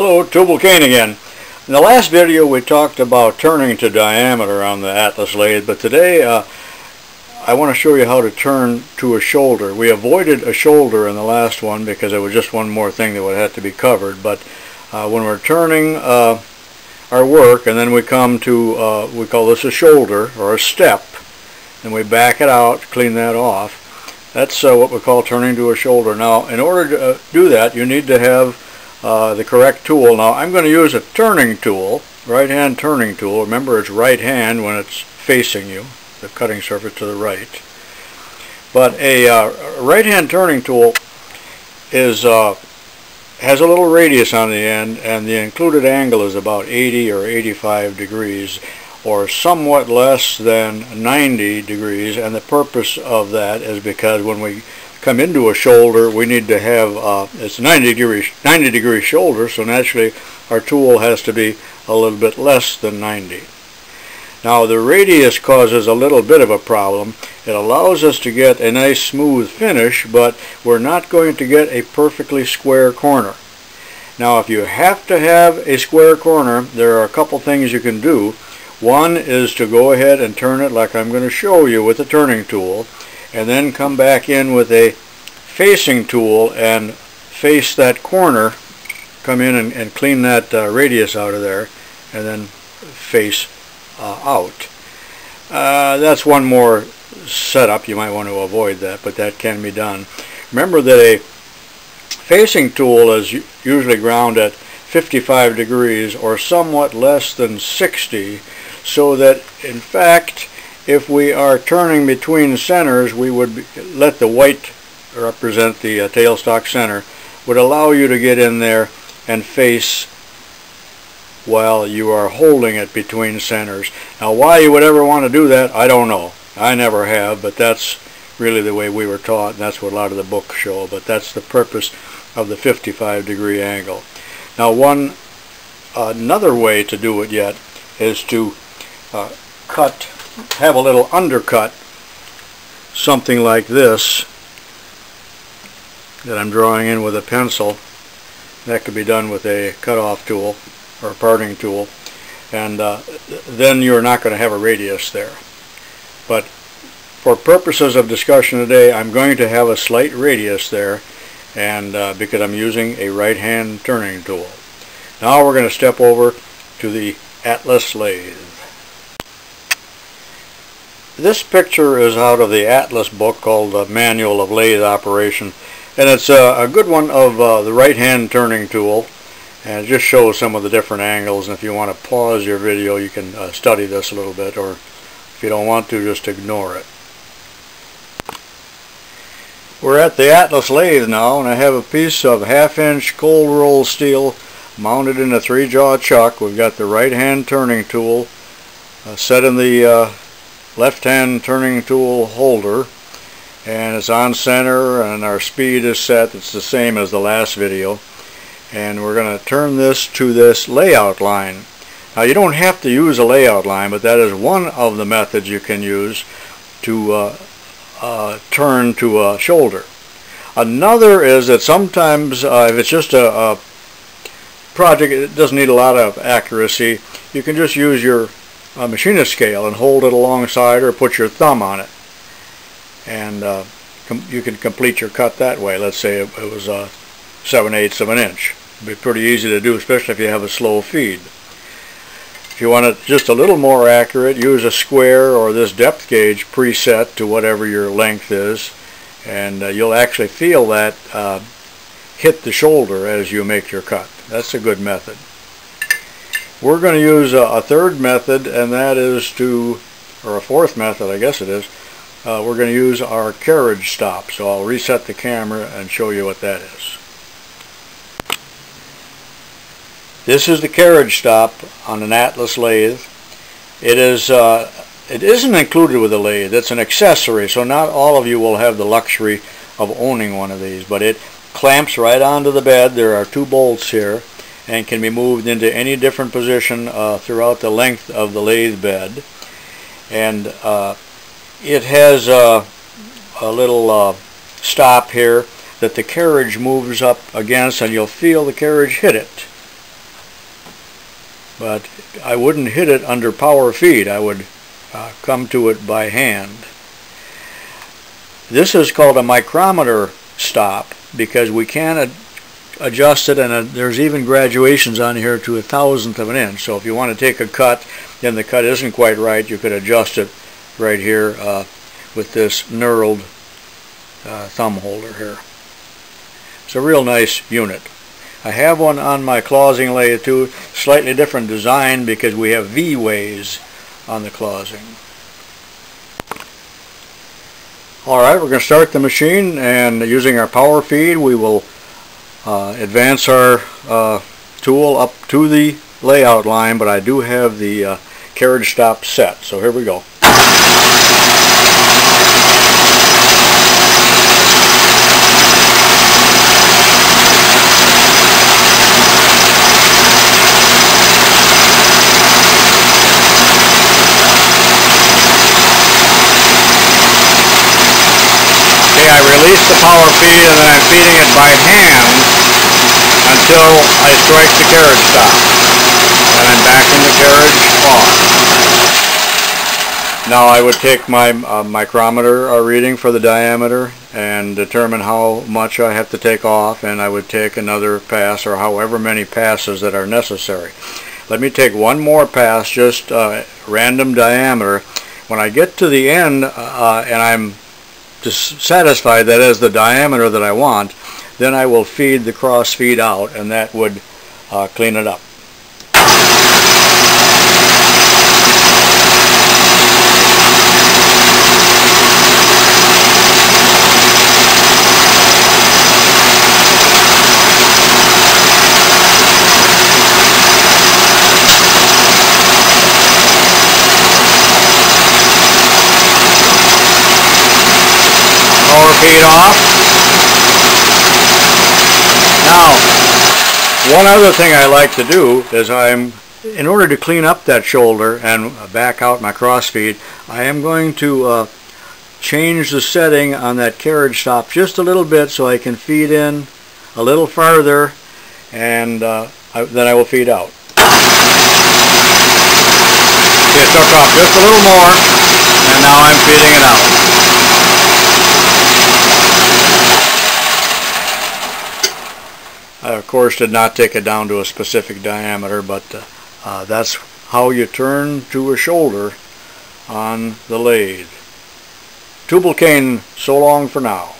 Hello, Tubal Cain again. In the last video we talked about turning to diameter on the Atlas lathe, but today uh, I want to show you how to turn to a shoulder. We avoided a shoulder in the last one because it was just one more thing that would have to be covered, but uh, when we're turning uh, our work and then we come to, uh, we call this a shoulder or a step, and we back it out, clean that off, that's uh, what we call turning to a shoulder. Now in order to uh, do that you need to have uh, the correct tool. Now I'm going to use a turning tool, right hand turning tool. Remember it's right hand when it's facing you, the cutting surface to the right. But a uh, right hand turning tool is uh, has a little radius on the end and the included angle is about 80 or 85 degrees or somewhat less than 90 degrees and the purpose of that is because when we come into a shoulder, we need to have, uh, it's 90 degree, 90 degree shoulder, so naturally our tool has to be a little bit less than 90. Now the radius causes a little bit of a problem. It allows us to get a nice smooth finish, but we're not going to get a perfectly square corner. Now if you have to have a square corner, there are a couple things you can do. One is to go ahead and turn it like I'm going to show you with the turning tool and then come back in with a facing tool and face that corner come in and, and clean that uh, radius out of there and then face uh, out. Uh, that's one more setup. You might want to avoid that but that can be done. Remember that a facing tool is usually ground at 55 degrees or somewhat less than 60 so that in fact if we are turning between centers, we would let the white represent the uh, tailstock center, would allow you to get in there and face while you are holding it between centers. Now why you would ever want to do that, I don't know. I never have, but that's really the way we were taught, and that's what a lot of the books show, but that's the purpose of the 55 degree angle. Now one, another way to do it yet is to uh, cut have a little undercut, something like this, that I'm drawing in with a pencil. That could be done with a cutoff tool or a parting tool. And uh, then you're not going to have a radius there. But for purposes of discussion today, I'm going to have a slight radius there and uh, because I'm using a right hand turning tool. Now we're going to step over to the Atlas lathe. This picture is out of the Atlas book called the Manual of Lathe Operation and it's a, a good one of uh, the right hand turning tool and it just shows some of the different angles and if you want to pause your video you can uh, study this a little bit or if you don't want to just ignore it. We're at the Atlas lathe now and I have a piece of half inch cold roll steel mounted in a three jaw chuck. We've got the right hand turning tool uh, set in the uh, left hand turning tool holder and it's on center and our speed is set. It's the same as the last video. And we're going to turn this to this layout line. Now you don't have to use a layout line but that is one of the methods you can use to uh, uh, turn to a shoulder. Another is that sometimes uh, if it's just a, a project it doesn't need a lot of accuracy you can just use your a machinist scale and hold it alongside or put your thumb on it. And uh, you can complete your cut that way. Let's say it, it was uh, 7 eighths of an inch. It'd be pretty easy to do, especially if you have a slow feed. If you want it just a little more accurate, use a square or this depth gauge preset to whatever your length is. And uh, you'll actually feel that uh, hit the shoulder as you make your cut. That's a good method. We're going to use a, a, third method and that is to, or a fourth method I guess it is, uh, we're going to use our carriage stop. So I'll reset the camera and show you what that is. This is the carriage stop on an Atlas lathe. It is uh, it isn't included with the lathe. It's an accessory, so not all of you will have the luxury of owning one of these, but it clamps right onto the bed. There are two bolts here and can be moved into any different position uh, throughout the length of the lathe bed. And uh, it has a, a little uh, stop here that the carriage moves up against and you'll feel the carriage hit it but I wouldn't hit it under power feed. I would uh, come to it by hand. This is called a micrometer stop because we can adjust it and uh, there's even graduations on here to a thousandth of an inch. So if you want to take a cut and the cut isn't quite right, you could adjust it right here uh, with this knurled uh, thumb holder here. It's a real nice unit. I have one on my Clausing lathe too, slightly different design because we have V-ways on the Clausing. Alright, we're going to start the machine and using our power feed we will advance our uh, tool up to the layout line but I do have the uh, carriage stop set so here we go. Okay i release the power feed and then I'm feeding it by hand until I strike the carriage stop. And I'm backing the carriage off. Now I would take my uh, micrometer uh, reading for the diameter and determine how much I have to take off and I would take another pass or however many passes that are necessary. Let me take one more pass, just uh, random diameter. When I get to the end uh, uh, and I'm to satisfy that as the diameter that I want, then I will feed the cross feed out and that would uh, clean it up. feed off. Now, one other thing I like to do is I'm, in order to clean up that shoulder and back out my cross feed, I am going to uh, change the setting on that carriage stop just a little bit so I can feed in a little farther and uh, I, then I will feed out. It took off just a little more and now I'm feeding it out. Of course did not take it down to a specific diameter but uh, uh, that's how you turn to a shoulder on the lathe. Tubal-Cain, so long for now.